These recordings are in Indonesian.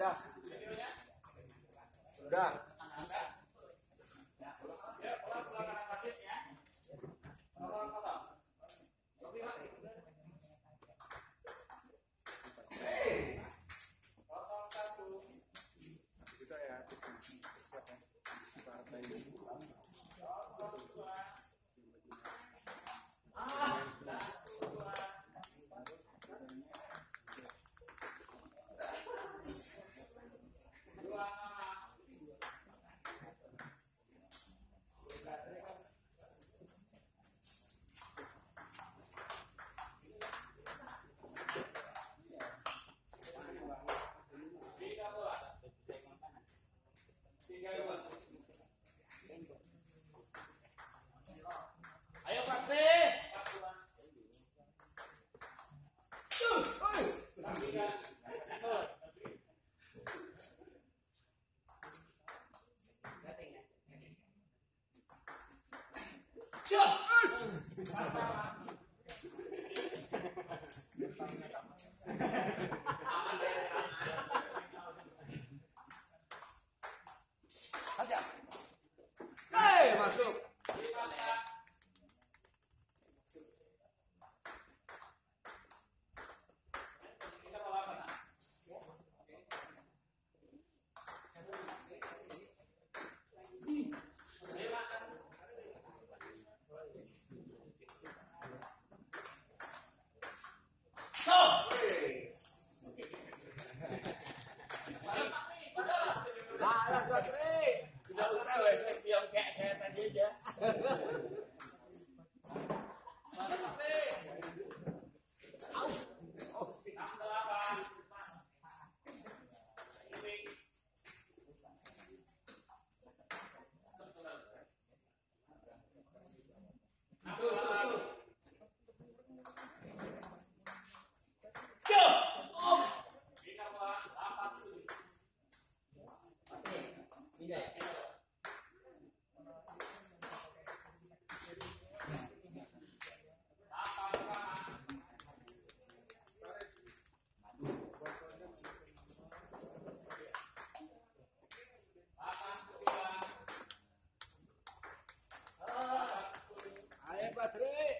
sudah, sudah. Hei, Patré.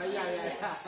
哎呀呀呀。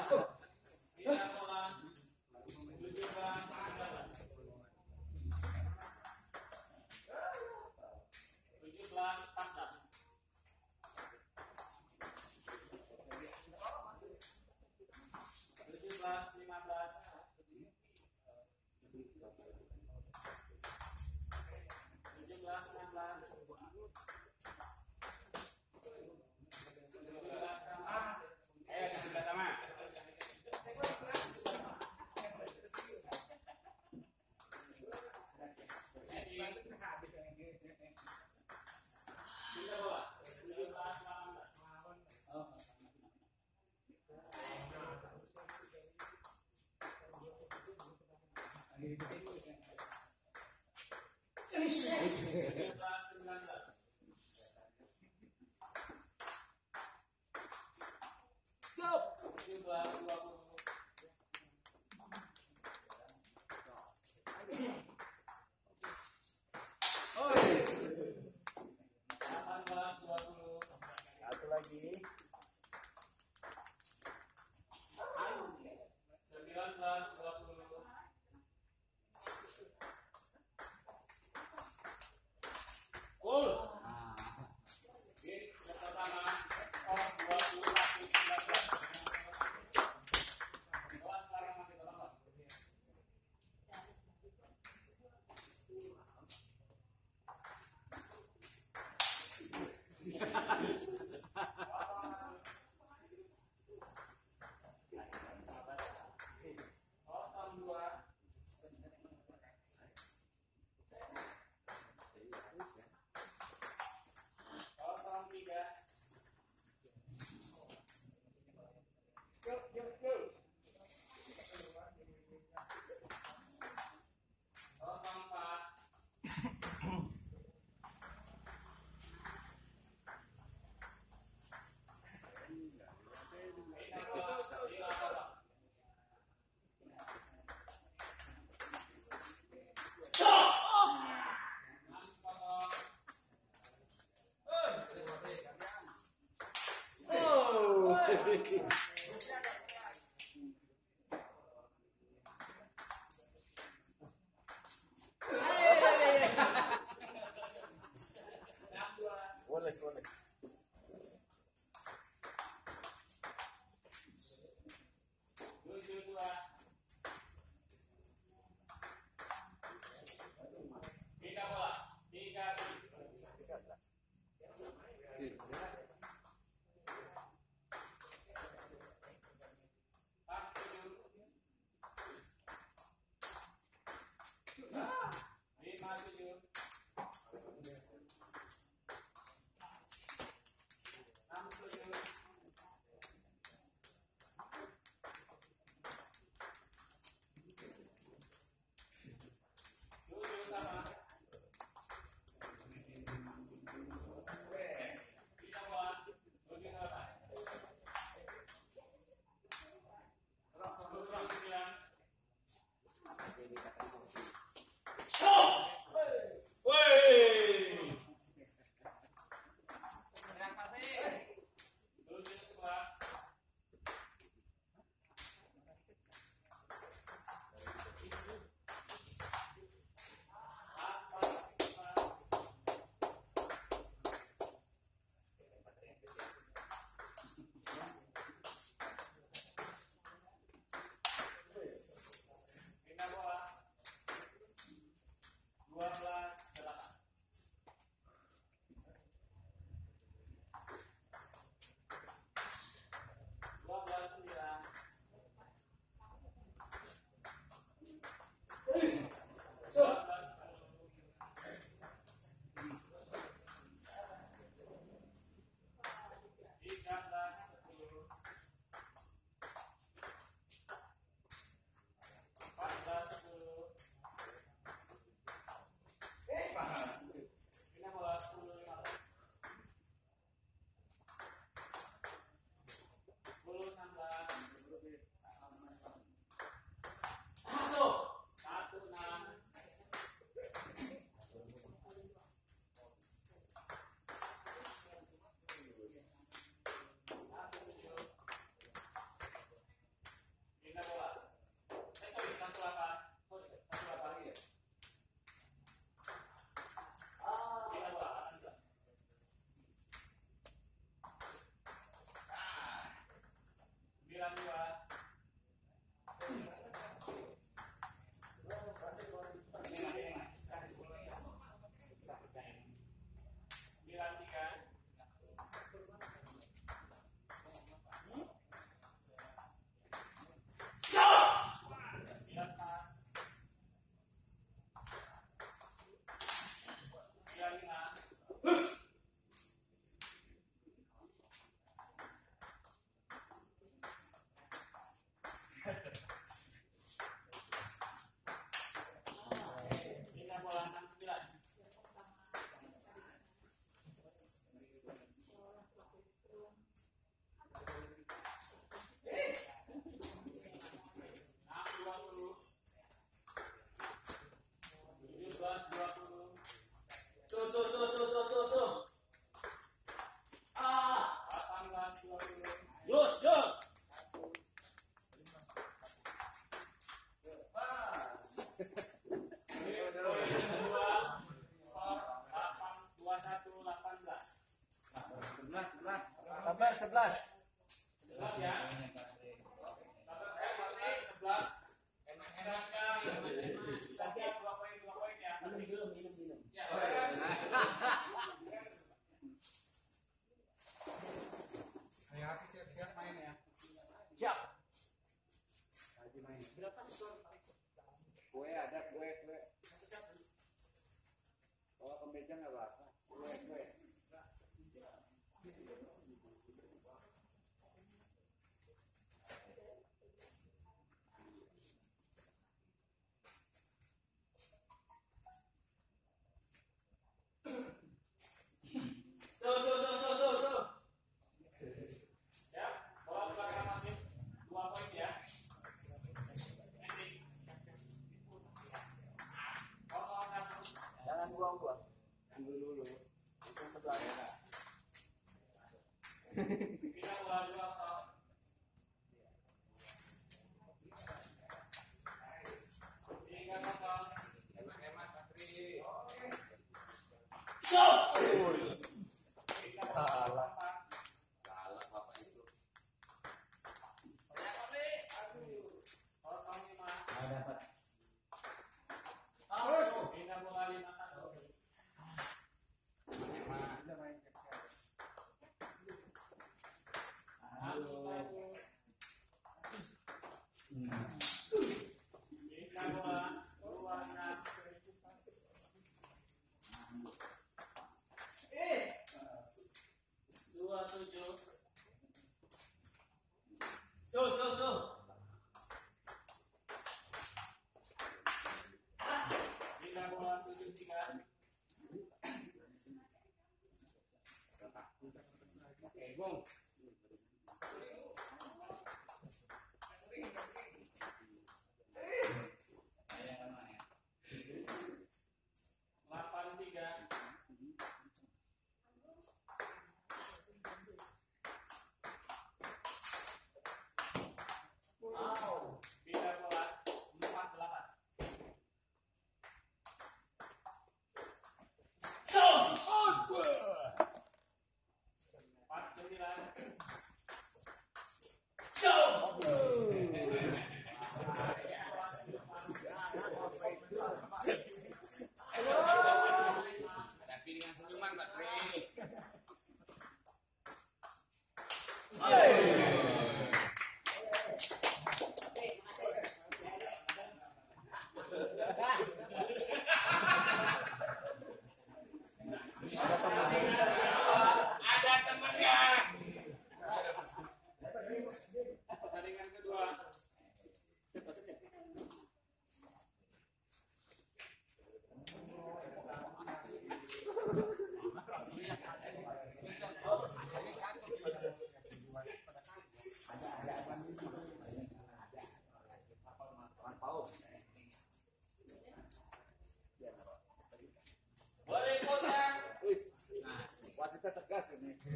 11 11 11 ya saya berarti 11 2 poin 2 poin ya minum minum minum ya habis siap-siap main ya siap. Lagi main berapa skor ada gue, kue. Kalau kemeja nggak apa-apa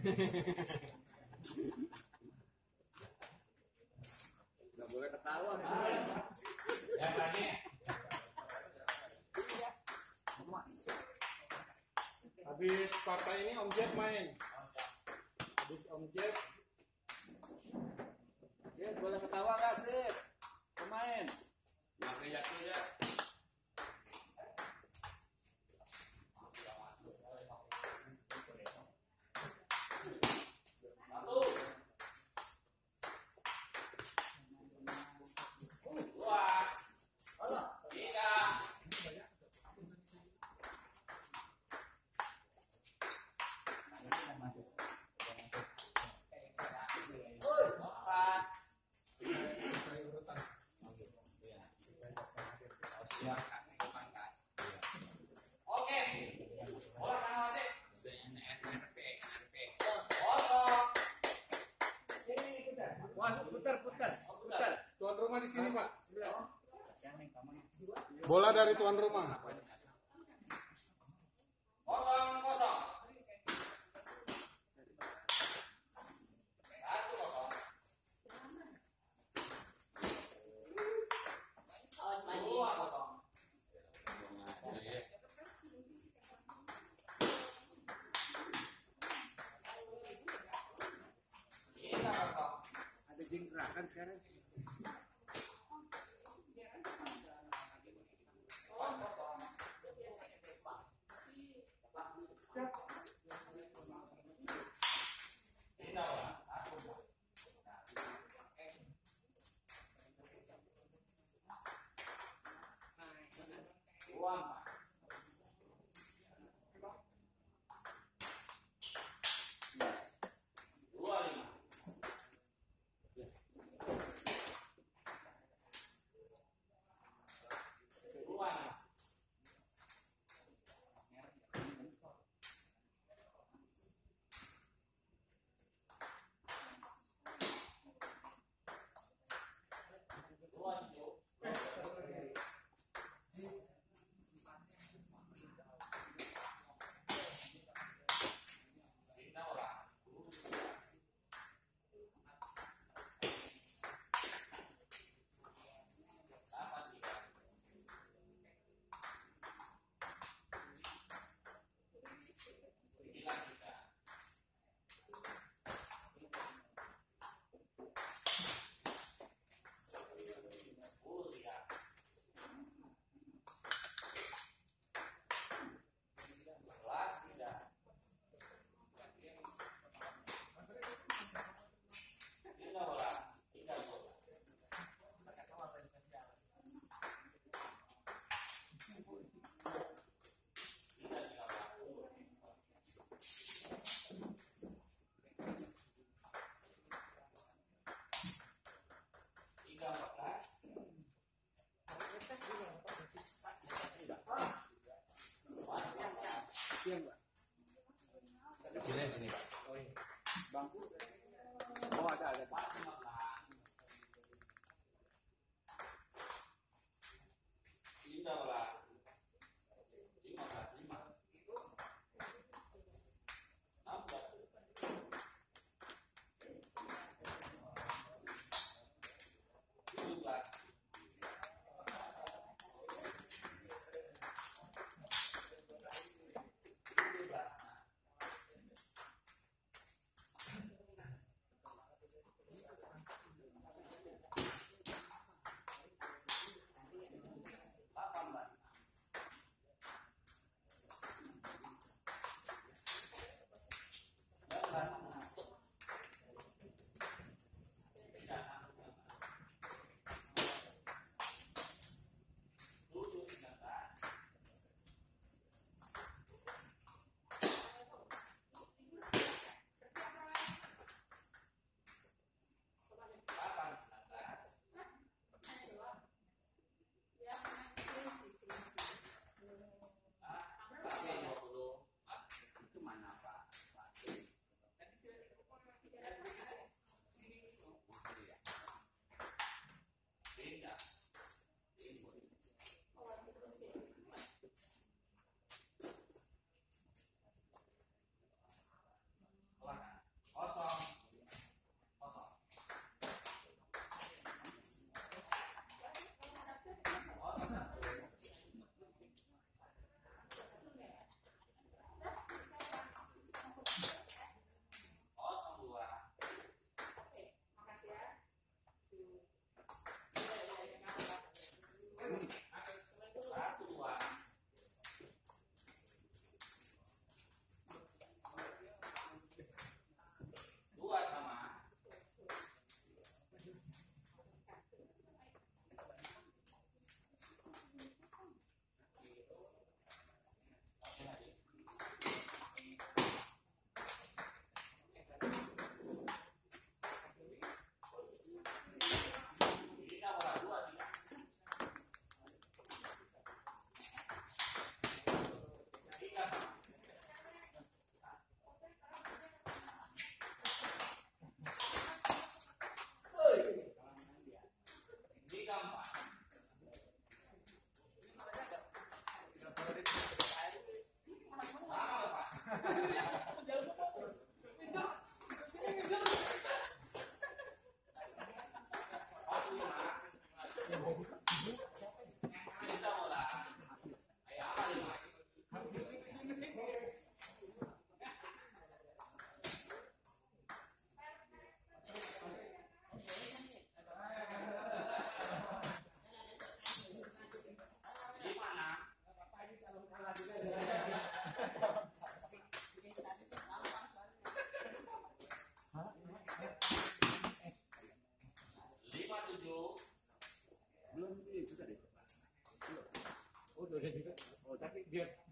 Gak boleh ketawa. Ya tadi. Habis partai ini Om Jet main. Habis Om Jet. Jet boleh ketawa gak sih? Pemain. Yakin yakin ya. dari tuan rumah. Kosong, kosong. Ada jingkrak kan sekarang? one get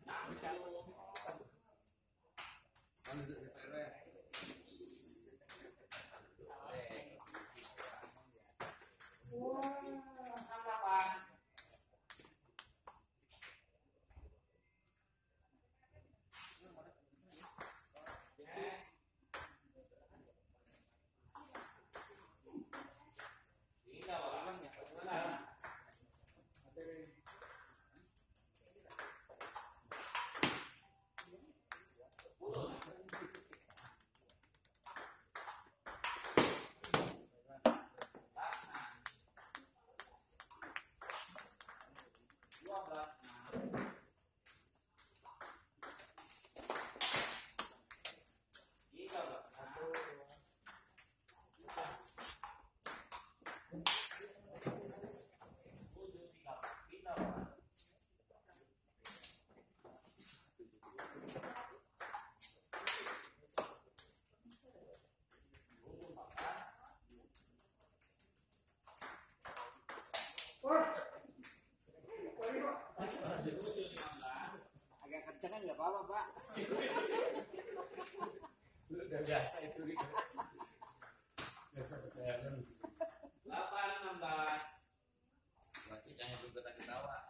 Agak kenceng kan, nggak apa-apa pak. Udah biasa itu gitu. Biasa ketahuan. Delapan nambah. Masih jangan ikut ketawa.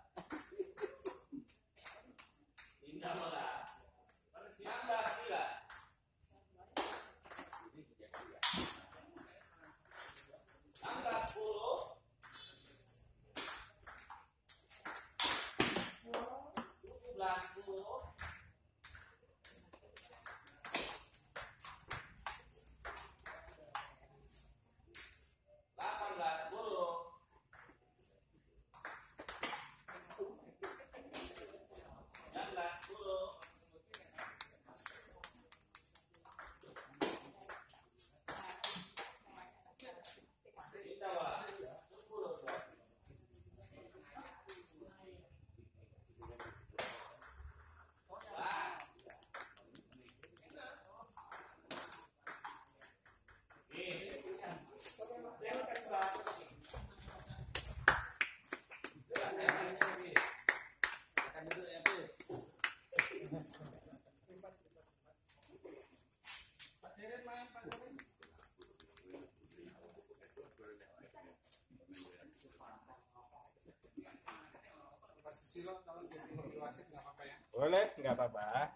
Boleh, nggak apa-apa.